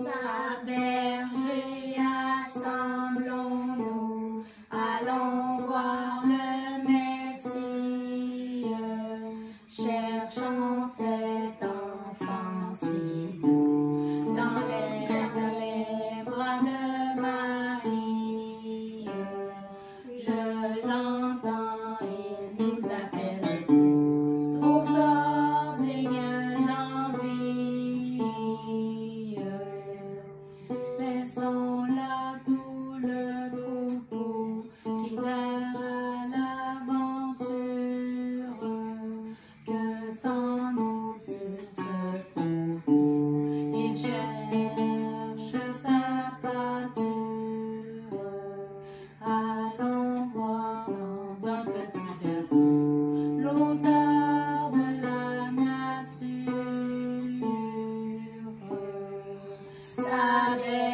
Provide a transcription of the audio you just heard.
Sa Ave